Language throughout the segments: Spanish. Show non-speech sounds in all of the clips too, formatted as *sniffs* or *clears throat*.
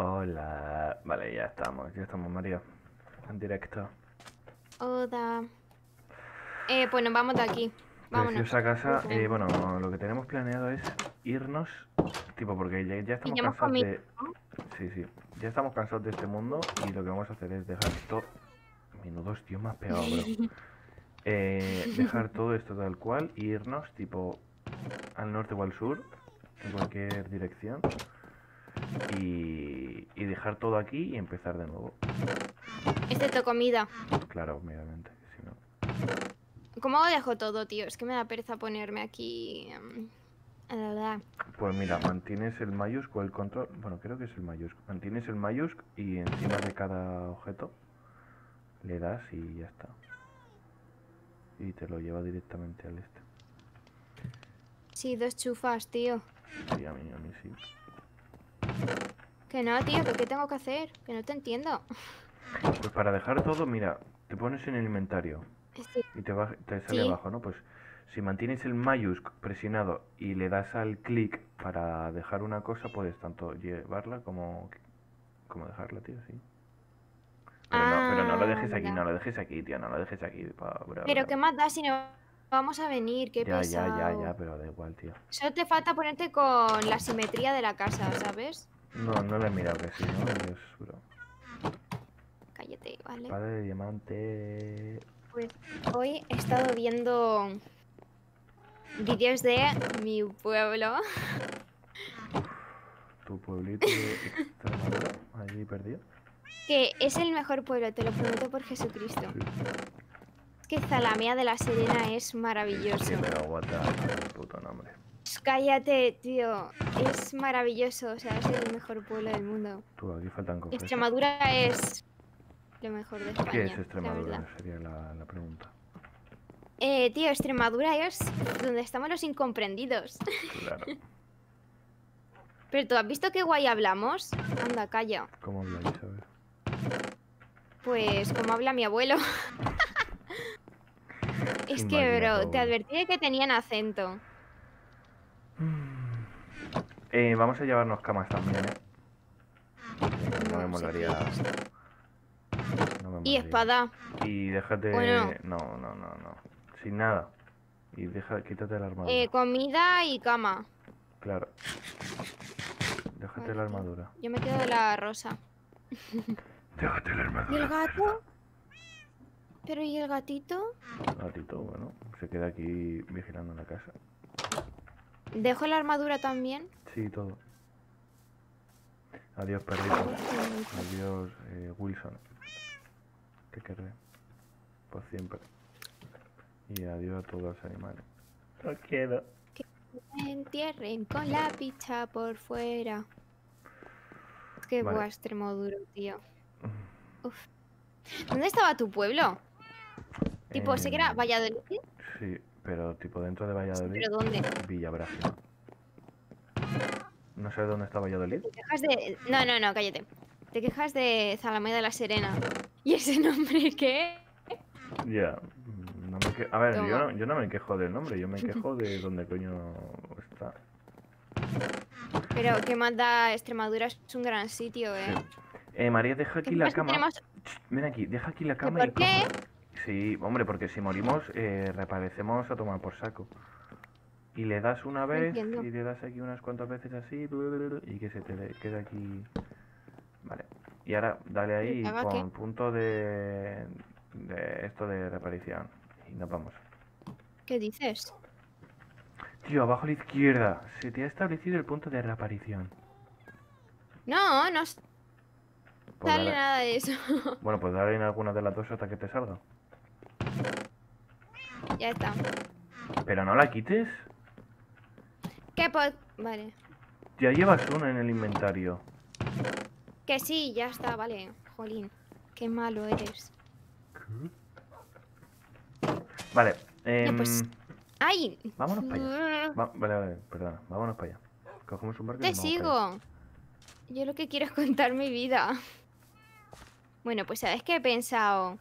Hola. Vale, ya estamos, ya estamos, María. En directo. Hola. Eh, pues nos vamos de aquí. Vámonos. Preciosa casa. Eh, bueno, lo que tenemos planeado es irnos. Tipo, porque ya, ya estamos cansados comido, de. Sí, sí. Ya estamos cansados de este mundo y lo que vamos a hacer es dejar todo. Menudos tío más pegado, bro. *laughs* Eh, dejar todo esto tal cual y irnos, tipo, al norte o al sur, en cualquier dirección. Y, y dejar todo aquí y empezar de nuevo. Excepto comida. Claro, obviamente. Si no. ¿Cómo dejo todo, tío? Es que me da pereza ponerme aquí. em, a la verdad. Pues mira, mantienes el mayúsculo, el control. Bueno, creo que es el mayúsculo. Mantienes el mayúsculo y encima de cada objeto le das y ya está. Y te lo lleva directamente al este. Sí, dos chufas, tío. Sí, a mí, a mí sí. Que no, tío, ¿pero qué tengo que hacer? Que no te entiendo. *laughs* Pues para dejar todo, mira, te pones en el inventario Este- y te, va, te sale Sí. abajo, ¿no? Pues si mantienes el mayúsculo presionado y le das al clic para dejar una cosa, puedes tanto llevarla como, como dejarla, tío, sí. Pero, no, pero no lo Ah, dejes aquí, no lo dejes aquí, tío, no lo dejes aquí. pa- bra- Pero. ¿qué más da si no vamos a venir? Qué Ya, pesado. ya, ya, ya, pero da igual, tío. Solo te falta ponerte con la simetría de la casa, ¿sabes? No, no le he mirado que sí, ¿no? Dios, bro. Cállate, ¿vale? Padre de diamante. Pues hoy he estado viendo vídeos de mi pueblo. *laughs* Tu pueblito Extremadura, allí perdido. Que es el mejor pueblo, te lo prometo por Jesucristo. Sí. Es que Zalamea de la Serena es Sí, maravilloso. pero puto nombre. Cállate, tío. Es maravilloso. O sea, es el mejor pueblo del mundo. Tú, aquí faltan cofres. Extremadura es lo mejor de España. ¿Qué es Extremadura? Sería la, la pregunta. Eh, tío, Extremadura es donde estamos los incomprendidos. Claro. *laughs* Pero tú has visto qué guay hablamos? Anda, calla. ¿Cómo habláis? A ver. Pues como habla mi abuelo. *laughs* es que, bro, te advertí de que tenían acento. Eh, vamos a llevarnos camas también, ¿eh? No me molaría. qué no me Y espada. Y déjate. Bueno. No, no, no, no. Sin nada. Y deja, quítate la armadura. Eh, comida y cama. Claro. Déjate la armadura. Yo me quedo de la rosa. Déjate la ¿Y armadura. el gato? ¿Pero y el gatito? Gatito, bueno, se queda aquí vigilando la casa. ¿Dejo la armadura también? Sí, todo. Adiós, perrito. Adiós, eh, Wilson. ¿Qué querré? Por siempre. Y adiós a todos los animales. Los quiero. Me entierren con la picha por fuera. Qué Vale. extremo duro, tío. Uf. ¿Dónde estaba tu pueblo? Tipo, sé que era En- Valladolid, Sí, pero tipo dentro de Valladolid, pero ¿dónde? Villa Brágina. ¿No sabes dónde está Valladolid? Te quejas de... No, no, no, cállate. Te quejas de Zalamea de la Serena. ¿Y ese nombre qué? Ya. no me que- A ver, yo no, yo no me quejo del nombre, yo me quejo de *laughs* dónde coño está. Pero qué más da Extremadura, es un gran sitio, Sí. eh. Eh, María, deja ¿Qué aquí la cama. tenemos- Ven aquí, deja aquí la ¿Que cama y ¿Por qué? coge- Sí, hombre, porque si morimos, eh, reaparecemos a tomar por saco. Y le das una vez, entiendo. y le das aquí unas cuantas veces así, y que se te le- quede aquí. Vale. Y ahora dale ahí ¿Haga con qué? punto de, de esto de reaparición. Y nos vamos. ¿Qué dices? Tío, abajo a la izquierda. Se te ha establecido el punto de reaparición. No, no Pues sale dale- nada de eso. Bueno, pues dale en alguna de las dos hasta que te salga. Ya está. Pero no la quites. ¿Qué po- Vale. Ya llevas una en el inventario. Que sí, ya está, vale. Jolín. Qué malo eres. Vale. Pues, em, ¡Ay! Vámonos para allá. Va- vale, vale, perdona. Vámonos para allá. Cogemos un barco Te sigo. Yo lo que quiero es contar mi vida. Bueno, pues ¿sabes qué he pensado?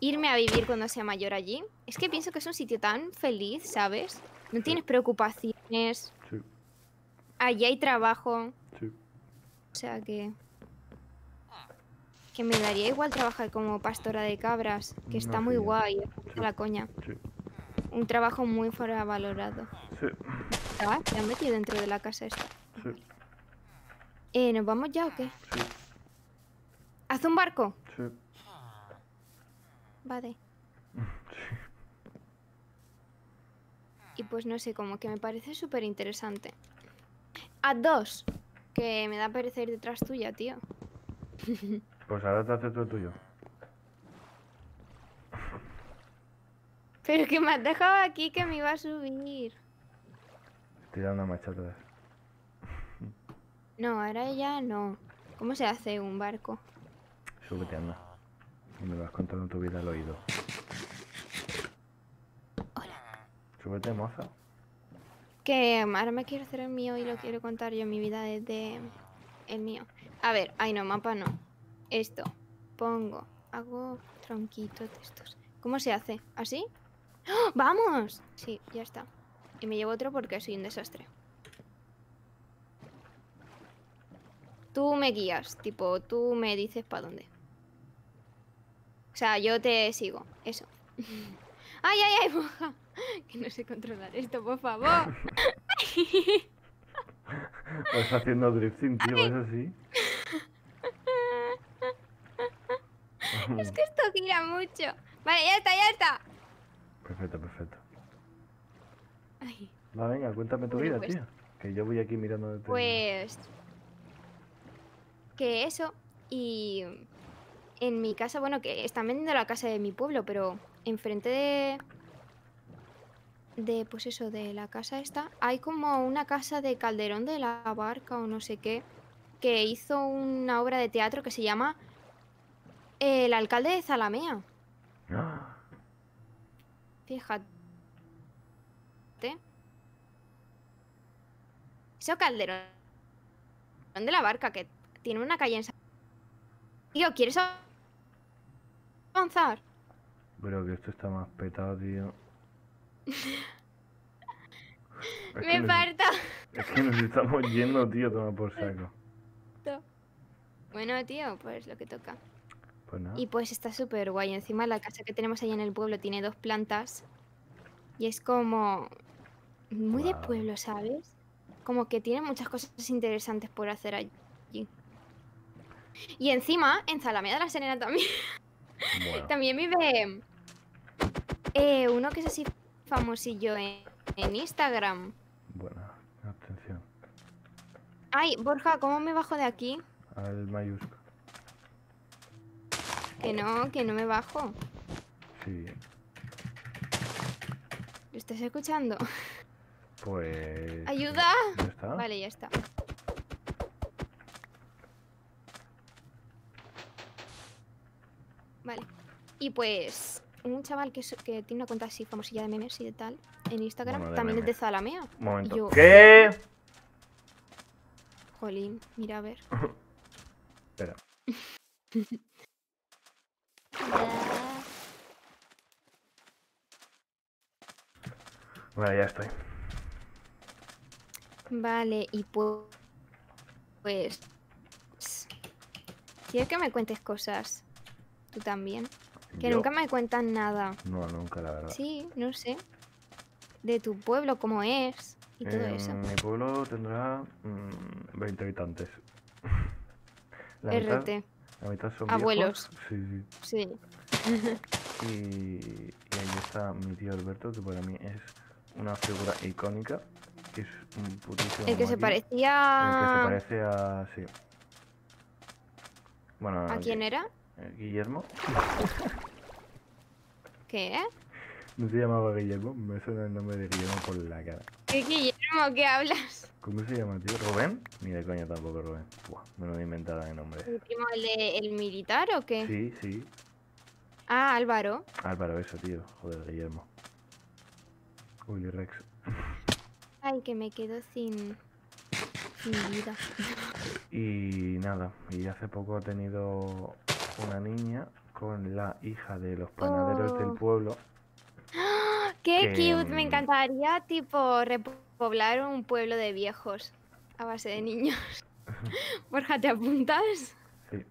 Irme a vivir cuando sea mayor allí. Es que pienso que es un sitio tan feliz, ¿sabes? No tienes preocupaciones. Sí, Allí hay trabajo. sí. O sea que... Que me daría igual trabajar como pastora de cabras, que está muy guay, Sí. la coña. Sí. Un trabajo muy fuera valorado. Sí, Ah, te han metido dentro de la casa esta. sí, Eh, ¿nos vamos ya o qué? sí, ¿Haz un barco? sí. Vale. Y pues no sé, como que me parece súper interesante. A dos. Que me da pereza ir detrás tuya, tío. *laughs* Pues ahora te haces tú el tuyo. Pero que me has dejado aquí que me iba a subir. Tira una marcha atrás. No, ahora ya no. ¿Cómo se hace un barco? Súbete, anda. Y me vas contando tu vida al oído. Hola. Que ahora me quiero hacer el mío y lo quiero contar yo mi vida desde el mío. A ver, ay no, mapa no. Esto. Pongo. Hago tronquitos de estos. ¿Cómo se hace? ¿Así? ¡Ah! ¡Vamos! Sí, ya está. Y me llevo otro porque soy un desastre. Tú me guías, tipo, tú me dices para dónde. O sea, yo te sigo, eso. *laughs* ¡Ay, ay, ay, *laughs* moja! Que no sé controlar esto, por favor. *laughs* Vas haciendo drifting, tío, eso sí. *laughs* Es que esto gira mucho. Vale, ya está, ya está. Perfecto, perfecto. Ay, Va, venga, cuéntame tu Bueno, vida, pues- tío. Que yo voy aquí mirando desde... pues. Que eso. Y. En mi casa, bueno, que están vendiendo la casa de mi pueblo, pero enfrente de. De, pues eso, de la casa esta, hay como una casa de Calderón de la Barca o no sé qué, que hizo una obra de teatro que se llama El alcalde de Zalamea. Fíjate. Eso Calderón de la Barca, que tiene una calle en Tío, ¿quieres avanzar? Pero que esto está más petado, tío. *laughs* Es que Me nos- parto. Es que nos estamos yendo, tío, toma por saco. Bueno, tío, pues lo que toca. Pues nada. Y pues está súper guay. Encima la casa que tenemos ahí en el pueblo tiene dos plantas. Y es como... Muy de pueblo, ¿sabes? Como que tiene muchas cosas interesantes por hacer allí. Y encima, en Zalamea de la Serena también, *laughs* Bueno, también vive eh, uno que es así famosillo en, en Instagram. bueno, atención. Ay, Borja, ¿cómo me bajo de aquí? Al mayúsculo. Que no, que no me bajo. Sí, ¿Lo estás escuchando? pues... ¡Ayuda! ¿Ya está? Vale, ya está. Vale. Y pues un chaval que, es- que tiene una cuenta así famosilla de memes y de tal en Instagram Bueno, de también es de memes. Zalamea. Momento. yo- ¿Qué? Jolín, mira a ver. *laughs* Espera. *laughs* Vale, ya estoy. Vale, y pu- pues... Quiero que me cuentes cosas. Tú también. Que Yo- nunca me cuentan nada. No, nunca, la verdad. Sí, no sé. De tu pueblo, cómo es. Y todo eso. Mi pueblo tendrá mm, 20 habitantes. *laughs* La mitad, RT. la mitad son Abuelos. viejos. Sí, sí. Sí. *laughs* Y, y ahí está mi tío Alberto, que para mí es una figura icónica. Que es un putísimo El que se parecía... El que se parece a. Sí. Bueno, ¿A quién era? eh, Guillermo. *laughs* ¿Qué? No se llamaba Guillermo, me suena el nombre de Guillermo por la cara. ¿Qué Guillermo? ¿Qué hablas? ¿Cómo se llama, tío? ¿Rubén? Ni de coña tampoco, Rubén. Buah, menuda inventada de nombre. ¿El primo el, de- el militar o qué? Sí, sí. Ah, Álvaro. Álvaro, eso, tío. Joder, Guillermo. Willy Rex. Ay, que me quedo sin... Sin vida. Y nada, y hace poco ha tenido una niña con la hija de los panaderos del Oh. pueblo. *gasps* ¡Qué Que, cute! Me mm, encantaría, tipo, repoblar un pueblo de viejos a base de niños. *laughs* Borja, ¿te apuntas? Sí.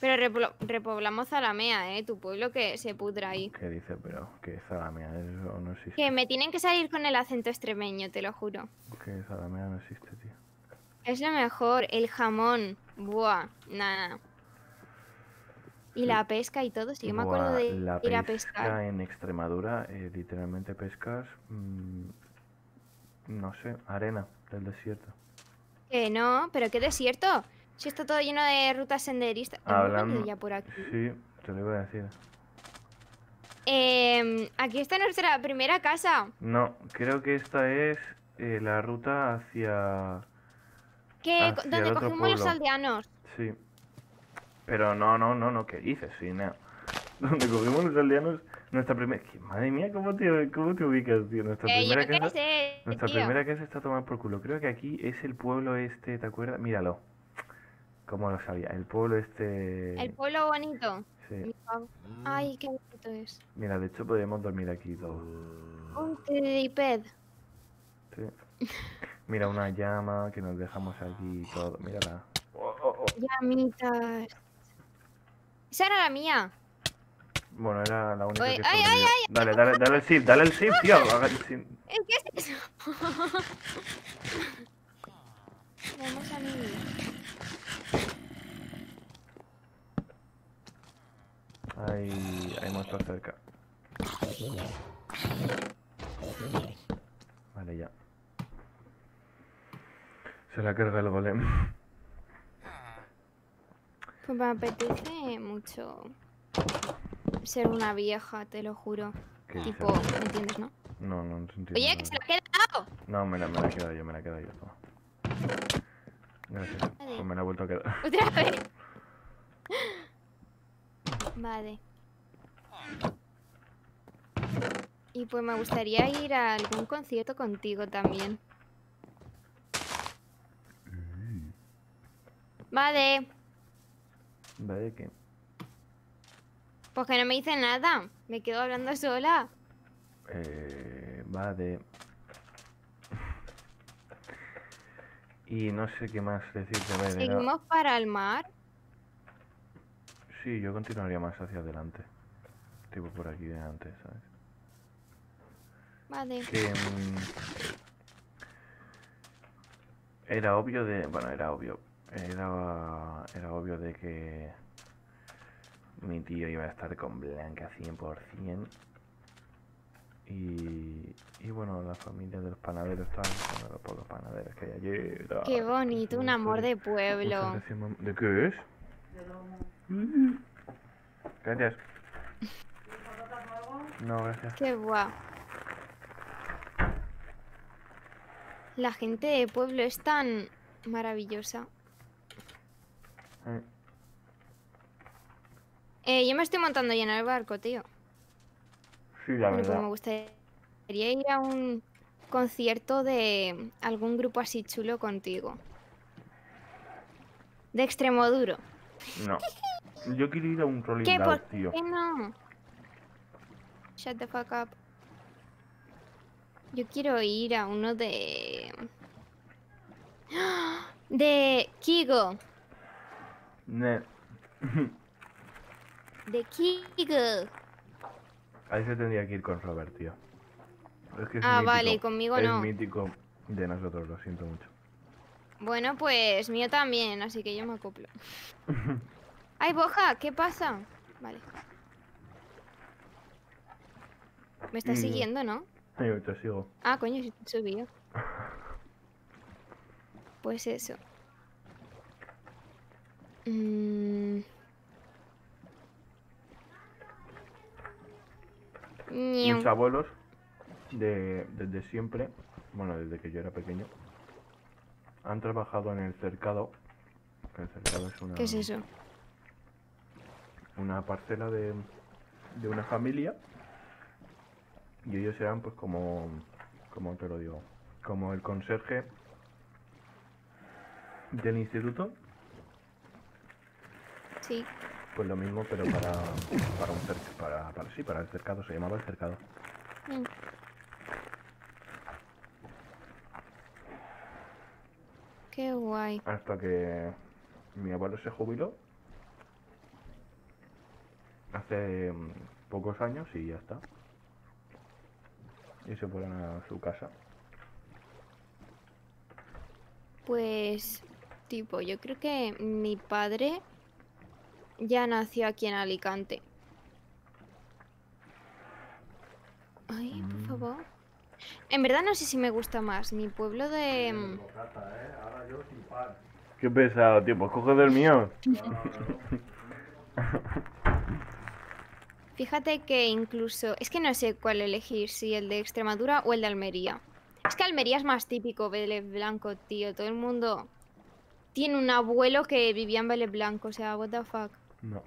Pero repoblamos Zalamea, ¿eh? Tu pueblo que se pudra ahí. ¿Qué dice? Pero que Zalamea eso no existe. Que me tienen que salir con el acento extremeño, te lo juro. Que Zalamea no existe, tío. Es lo mejor, el jamón. Buah, nada. Y la pesca y todo, sí, yo me acuerdo de la ir a pesca pescar. en Extremadura, eh, literalmente pescas, mm, no sé, arena del desierto. Que no, pero qué desierto. Si está todo lleno de rutas senderistas. Hemos Hablan- venido ya por aquí. Sí, te lo iba a decir. Em, aquí está nuestra primera casa. No, creo que esta es eh, la ruta hacia... Que Hacia el otro cogimos los pueblo. aldeanos. Sí. Pero no, no, no, no, ¿qué dices? Sí, no. *laughs* Donde cogimos los aldeanos, nuestra primera... Madre mía, ¿cómo te, cómo te ubicas, tío? Nuestra Eh, primera casa... sé, Nuestra tío. primera casa está tomada por culo. Creo que aquí es el pueblo este, ¿te acuerdas? Míralo. ¿Cómo lo sabía? El pueblo este... El pueblo bonito. Sí. Ay, qué bonito es. Mira, de hecho podemos dormir aquí todos. Un triped. Sí. Mira, una llama que nos dejamos aquí y todo. Mírala. Oh, oh, oh. Llamitas. Esa era la mía. Bueno, era la única Oye, que ay, ay, sobrevivió. Dale, dale, dale el shift, dale el shift, tío. haga el. ¿Eh, *laughs* ¿Qué es eso? *laughs* Vamos a mí. Hay, hay monstruos cerca. Vale, ya. Se la carga el golem. Pues me apetece mucho ser una vieja, te lo juro. Tipo, ¿me entiendes, no? No, no, no entiendo Oye, que se la ha quedado. No, me la, me la he quedado yo, me la he quedado yo. toma. Gracias. Vale. Pues me la he vuelto a quedar. *laughs* Otra vez. Vale. Y pues me gustaría ir a algún concierto contigo también. Vale. ¿Vale? ¿Qué? Pues que no me dice nada. Me quedo hablando sola. Eh, va de... *laughs* Y no sé qué más decirte. Seguimos para el mar. Sí, yo continuaría más hacia adelante. Tipo por aquí delante, ¿sabes? Vale. Que... mm, era obvio de... Bueno, era obvio. Era, era obvio de que mi tío iba a estar con Blanca 100%. Y, y bueno, la familia de los panaderos por los panaderos que hay allí. Qué bonito, un amor de pueblo. ¿De qué es? Gracias. No, gracias. Qué guau. La gente de pueblo es tan maravillosa. Eh, Eh, yo me estoy montando ya en el barco, tío. Sí, la Bueno, pues verdad. me gustaría ir a un concierto de algún grupo así chulo contigo. De extremo duro. No. Yo quiero ir a un Rolling ¿Qué? Loud, ¿Por tío. qué no? Shut the fuck up. Yo quiero ir a uno de... ¡Ah! De Kigo. Ne. *laughs* De Kigo. Ahí se tendría que ir con Robert, tío. Es que es Ah, mítico. vale, y conmigo es no. mítico de nosotros, lo siento mucho. Bueno, pues mío también, así que yo me acoplo. *laughs* ¡Ay, Boja! ¿Qué pasa? Vale. Me estás Mm. siguiendo, ¿no? Yo te sigo. Ah, coño, si te subido. *laughs* Pues eso. Mm. Mis abuelos, de, desde siempre, bueno, desde que yo era pequeño, han trabajado en el cercado. El cercado es una, ¿Qué es eso? una parcela de, de una familia. Y ellos eran, pues, como. como te lo digo? Como el conserje del instituto. Sí. Pues lo mismo, pero para, para un cer- para, para sí, para el cercado, se llamaba el cercado. Mm. Qué guay. Hasta que mi abuelo se jubiló hace mm, pocos años y ya está. Y se fueron a su casa. Pues, tipo, yo creo que mi padre ya nació aquí en Alicante. Ay, por Mm. favor. En verdad no sé si me gusta más mi pueblo de... mm, Qué pesado, tío. Pues coge del mío. *laughs* Fíjate que incluso... Es que no sé cuál elegir, si el de Extremadura o el de Almería. Es que Almería es más típico, Vélez Blanco, tío. Todo el mundo tiene un abuelo que vivía en Vélez Blanco. O sea, what the fuck. No.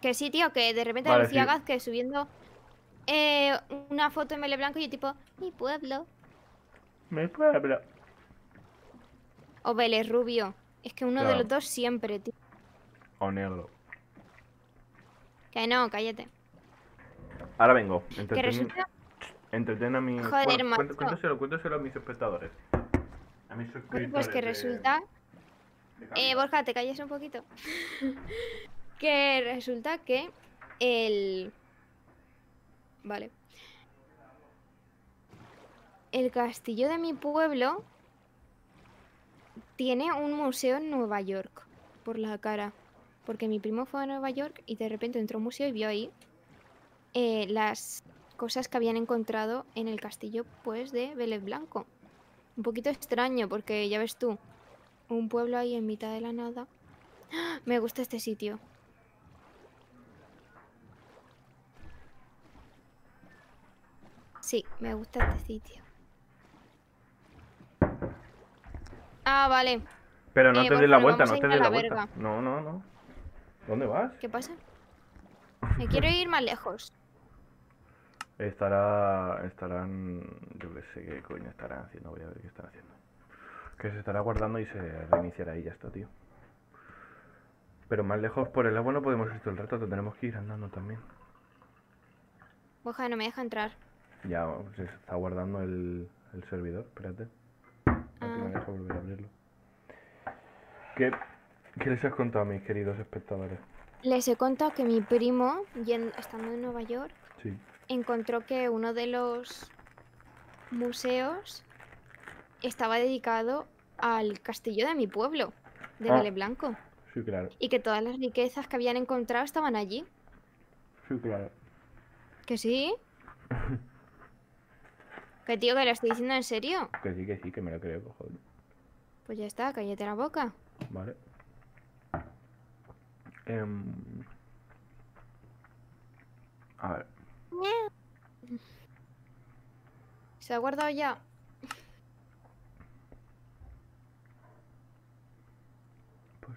Que sí, tío, que de repente Vale, Lucía sí. Gázquez subiendo eh, una foto en Vélez Blanco y yo tipo, mi pueblo. Me pueblo. O Vélez Rubio. Es que uno de los dos siempre, tío. O negro. Que no, cállate. Ahora vengo. Entreten, resulta... entreten a mi. Joder, bueno, cuént- cuéntaselo, cuéntaselo a mis espectadores. A mis suscriptores. Pues que de- resulta... Eh. Borja, te calles un poquito. *laughs* que resulta que el... Vale. El castillo de mi pueblo tiene un museo en Nueva York, por la cara. Porque mi primo fue a Nueva York y de repente entró a un museo y vio ahí eh, las cosas que habían encontrado en el castillo, pues, de Vélez Blanco. Un poquito extraño, porque ya ves tú, un pueblo ahí en mitad de la nada. ¡Ah! Me gusta este sitio. Sí, me gusta este sitio. Ah, vale. Pero no Eh, te des la vuelta, no te des la la vuelta. verga. No, no, no. ¿Dónde vas? ¿Qué pasa? *laughs* Me quiero ir más lejos. Estará. Estarán. Yo qué sé qué coño estarán haciendo. Voy a ver qué están haciendo. Que se estará guardando y se reiniciará y ya está, tío. Pero más lejos por el agua no podemos ir todo el rato, te tenemos que ir andando también. Borja, no me deja entrar. Ya se está guardando el, el servidor, espérate. Aquí me Ah. deja volver a abrirlo. ¿Qué, ¿Qué les has contado a mis queridos espectadores? Les he contado que mi primo, estando en Nueva York, Sí. encontró que uno de los museos estaba dedicado al castillo de mi pueblo, de Ah. Vélez Blanco. Sí, claro. Y que todas las riquezas que habían encontrado estaban allí. Sí, claro. ¿Que sí? *laughs* ¿Que tío, que lo estoy diciendo en serio? Que sí, que sí, que me lo creo, cojones. Pues ya está, cállate la boca. Vale. Em, A ver. ¿Se ha guardado ya?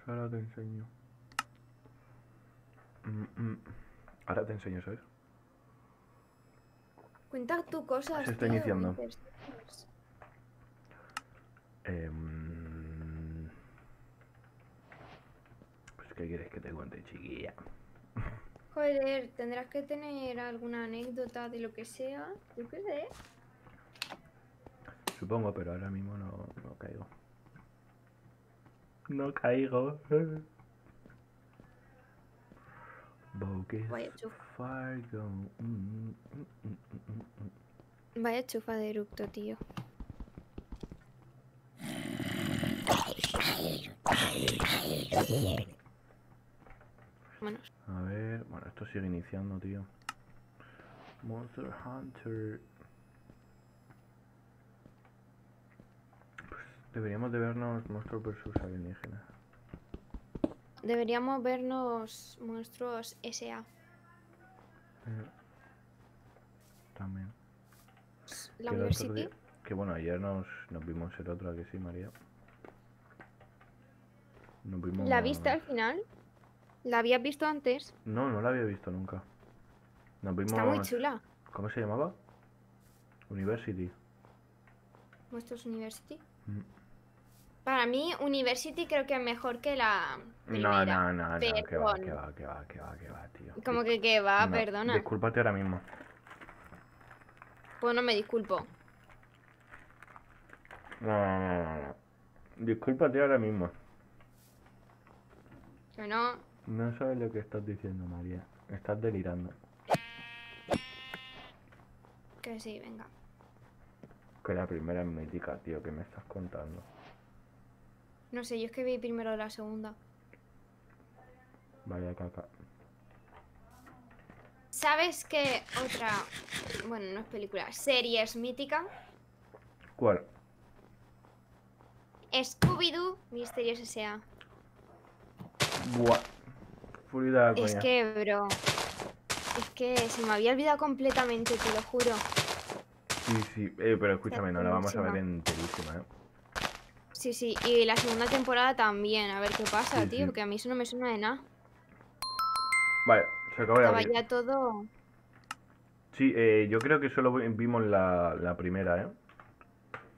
Ahora te enseño. Mm, mm. Ahora te enseño, ¿sabes? Cuenta tu cosas. Se está tío, iniciando. Em, Pues, ¿qué quieres que te cuente, chiquilla? Joder, tendrás que tener alguna anécdota de lo que sea. Yo qué sé. Supongo, pero ahora mismo no, no caigo. No caigo. Bokeh Vaya chuf. Fargo. Mm, mm, mm. Vaya chufa de eructo, tío. Vámonos. A ver, bueno, esto sigue iniciando, tío. Monster Hunter. Deberíamos de vernos Monstruos vs Alienígenas. Deberíamos vernos monstruos S.A. Eh, También. La Que University. día- Que bueno, ayer nos, nos vimos el otro, ¿a que sí, María? Nos vimos... ¿La viste al final? ¿La habías visto antes? No, no la había visto nunca. Nos vimos... Está muy chula. ¿Cómo se llamaba? University. Monstruos University. Mm. Para mí, University creo que es mejor que la No, primera. no, no, no, que va, que va, que va, que va, que va, tío. Como que, que va, no, perdona. Discúlpate ahora mismo. Pues no me disculpo. No, no, no, no, no. Discúlpate ahora mismo. Que no. No sabes lo que estás diciendo, María. Estás delirando. Que sí, venga. Que la primera es mítica, tío, que me estás contando. No sé, yo es que vi primero la segunda. Vaya caca. ¿Sabes qué otra, bueno, no es película, serie es mítica? ¿Cuál? Scooby-Doo, Misterios S.A. Buah. Furida la Es que, bro, es que se me había olvidado completamente, te lo juro. Sí, sí. Eh, pero escúchame, no la vamos a ver enterísima, ¿eh? Sí, sí, y la segunda temporada también, a ver qué pasa, Sí, tío, sí. porque a mí eso no me suena de nada. Vale, se de abrir. ya todo... Sí, eh, yo creo que solo vi- vimos la, la primera, ¿eh?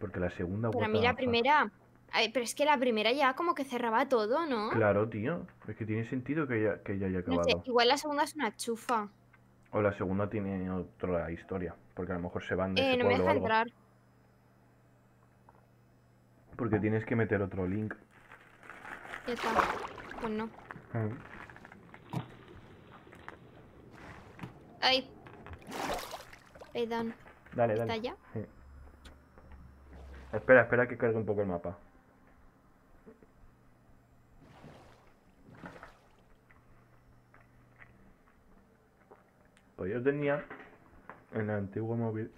Porque la segunda... Para mí la primera... Ay, pero es que la primera ya como que cerraba todo, ¿no? Claro, tío. Es que tiene sentido que ya, que ya haya No sé, acabado. igual la segunda es una chufa. O la segunda tiene otra historia. Porque a lo mejor se van de Eh, ese no me pueblo o deja algo. entrar. Porque tienes que meter otro link. Ya está. Pues no. Ay. Perdón. Dale, ¿Está dale. ya? Sí. Espera, espera que cargue un poco el mapa. Pues yo tenía en el antiguo móvil,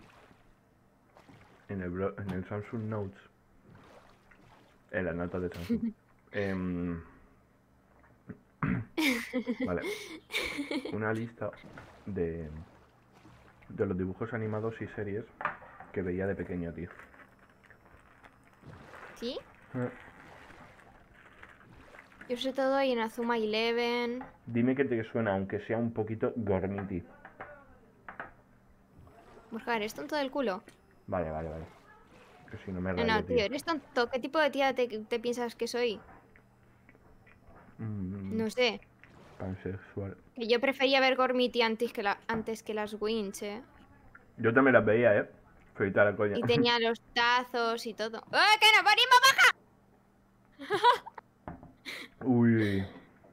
en el, en el Samsung Notes, en las notas de Samsung. em, *clears throat* vale. Una lista de, de los dibujos animados y series que veía de pequeño, tío. ¿Sí? Eh, Yo sé todo ahí en Azuma Eleven. Dime que te suena, aunque sea un poquito gormiti. Borja, ¿eres tonto del culo? Vale, vale, vale. Si no me rayo, no, tío, tío. eres tonto. ¿Qué tipo de tía te, te piensas que soy? Mm, No sé. pansexual. Que yo prefería ver Gormiti antes que, la, antes que las Wins, ¿eh? Yo también las veía, ¿eh? Feita la coña. Y *laughs* tenía los tazos y todo. ¡Eh, que nos morimos! *laughs* Uy.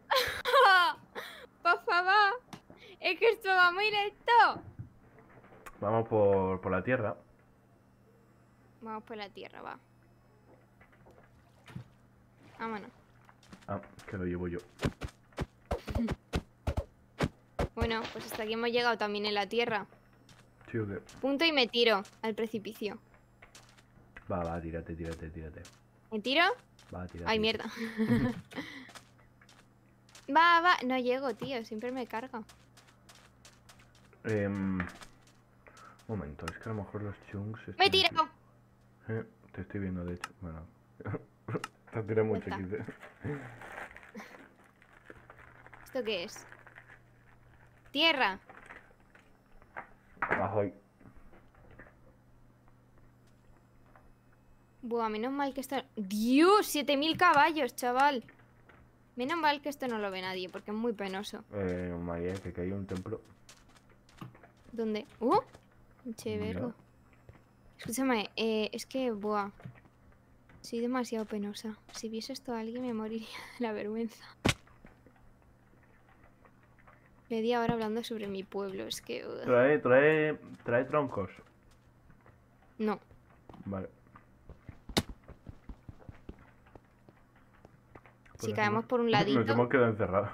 *laughs* Por favor. Es que esto va muy lento. Vamos por, por la tierra. Vamos por la tierra, va. Vámonos. Ah, que lo llevo yo. Bueno, pues hasta aquí hemos llegado también en la tierra. Sí, o qué? Punto y me tiro al precipicio. Va, va, tírate, tírate, tírate. ¿Me tiro? Va, tírate. Ay, mierda. *laughs* va, va. No llego, tío. Siempre me carga. Em, momento, es que a lo mejor los chunks. ¡Me tirado! Eh, te estoy viendo, de hecho. Bueno. *laughs* te has tirado mucho, está. quise. ¿Esto qué es? Tierra. Ajoy. Buah, menos mal que esto... ¡Dios! 7000 caballos, chaval. Menos mal que esto no lo ve nadie, porque es muy penoso. Eh, María, que hay un templo. ¿Dónde? ¡Uh! Che, Mira. vergo. Escúchame, eh, es que, buah. Soy demasiado penosa. Si viese esto a alguien me moriría *laughs* de la vergüenza. Media hora hablando sobre mi pueblo, es que... Trae, trae, trae troncos. No. Vale. Si Pues caemos hemos- por un *laughs* Nos ladito... hemos quedado encerrados,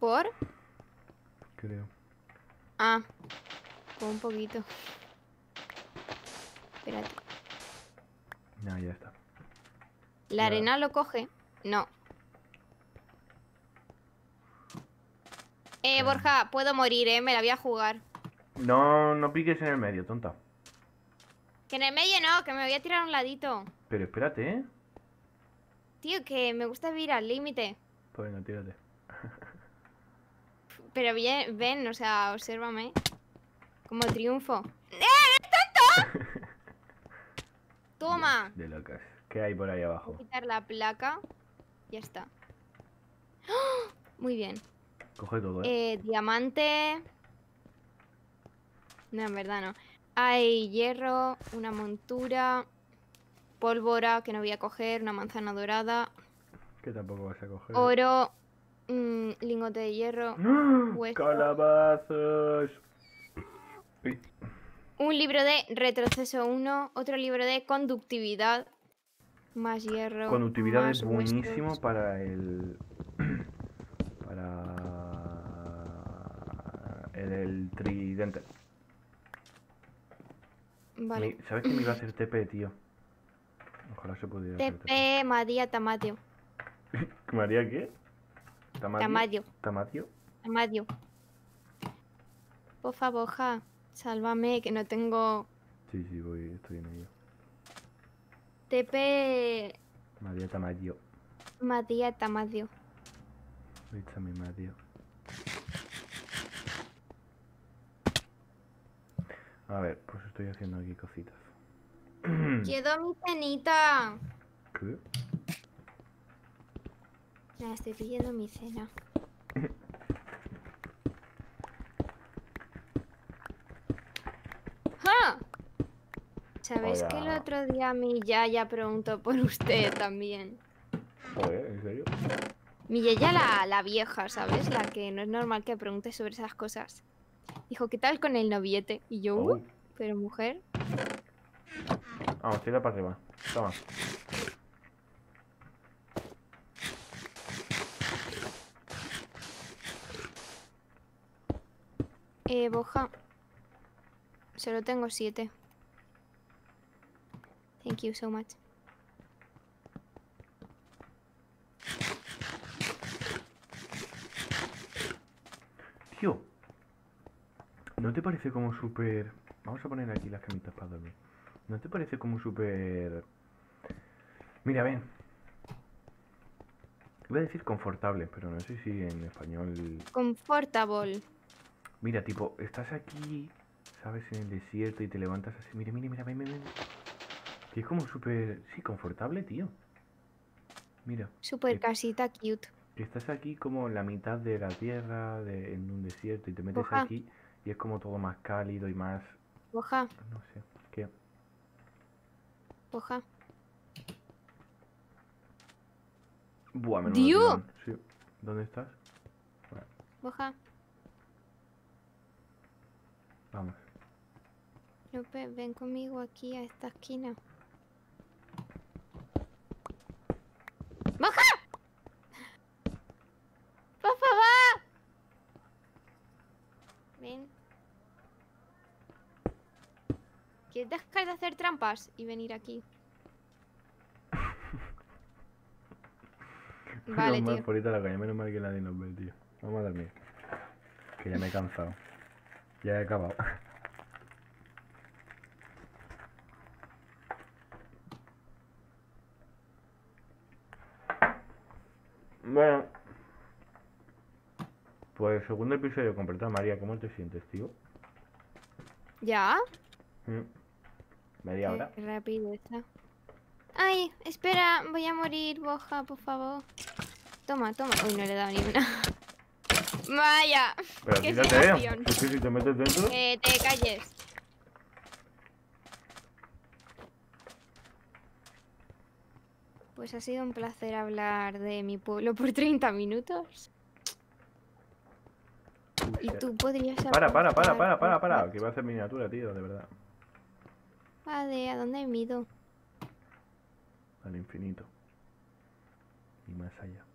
¿Por? creo. Ah. Por un poquito. Espérate. No, ya está. ¿La Ya. arena lo coge? No. Eh. Borja, puedo morir, eh. Me la voy a jugar. No, no piques en el medio, tonta. Que en el medio no, que me voy a tirar a un ladito. Pero espérate, ¿eh? Tío, que me gusta vivir al límite. Pues venga, tírate. Pero bien, ven, o sea, obsérvame. Como triunfo. ¡Eh! Toma. De locas. ¿Qué hay por ahí Voy a abajo? quitar la placa. Ya está. ¡Ah! Muy bien. Coge todo, ¿eh? Eh, diamante. No, en verdad no. Hay hierro, una montura, pólvora que no voy a coger, una manzana dorada, Que tampoco vas a coger. oro, mm, lingote de hierro, ¡Ah! *sniffs* Uy, un libro de retroceso 1, otro libro de conductividad, más hierro. Conductividad más es buenísimo para el. *clears throat* para. el, el tridente. Vale. ¿Sabes que me iba a hacer TP, tío? Ojalá se pudiera hacer TP María Tamadio. TP. *laughs* ¿María qué? ¿Tamadio? Tamadio. ¿Tamadio? Tamadio. Por favor, ja, sálvame, que no tengo Sí, sí, voy, estoy en ello. TP María Tamayo. María Tamadio. Échame Mario. A ver, pues estoy haciendo aquí cositas. *clears throat* Quiero mi cenita. ¿Qué? Ya estoy pidiendo mi cena. *clears throat* ¡Ja! ¿Sabes que el otro día mi yaya preguntó por usted también? Joder, ¿en serio? Mi yaya la, la vieja, ¿sabes? La que no es normal que pregunte sobre esas cosas. Dijo, ¿qué tal con el noviete? Y yo, Oh. "Uh, pero mujer. Vamos, tira para arriba. Toma. Eh, Boja. Solo tengo siete. Thank you so much. Tío. ¿No te parece como súper... Vamos a poner aquí las camitas para dormir. ¿No te parece como súper... Mira, ven. Iba a decir confortable, pero no sé si en español... Comfortable. Mira, tipo, estás aquí, ¿sabes? En el desierto y te levantas así. Mira, mira, mira, ven, ven, ven. Es como súper... Sí, confortable, tío. Mira, Super Eh. casita cute. que estás aquí como en la mitad de la tierra, de- en un desierto, y te metes Oja. aquí y es como todo más cálido y más... Boja, No sé, ¿qué? boja. Buah, menudo ¡Dios! Sí. ¿Dónde estás? Boja. Vamos. Lupe, ven conmigo aquí a esta esquina. ¡Boja! ¡Por favor! Ven. ¿Quieres dejar de hacer trampas y venir aquí? *laughs* Vale, menos mal tío. por ahorita la calle, menos mal que nadie nos ve, tío. Vamos a dormir. Que ya me he cansado. Ya he acabado. *laughs* Bueno. Pues segundo episodio completado, María, ¿cómo te sientes, tío? ¿Ya? Mm. ¿Media hora? Qué rápido está. Ay, espera, voy a morir, Boja, por favor. Toma, toma. Uy, no le he dado ni una. *laughs* Vaya. Pero sensación. es que si te metes dentro... Eh, te calles. Pues ha sido un placer hablar de mi pueblo por 30 minutos. Y tú podrías Para, para, para, para, para, para, que va a hacer miniatura, tío, de verdad. Vale, ¿a dónde mido? Al infinito. Y más allá.